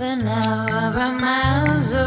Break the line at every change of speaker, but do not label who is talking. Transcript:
But now I'm miles away.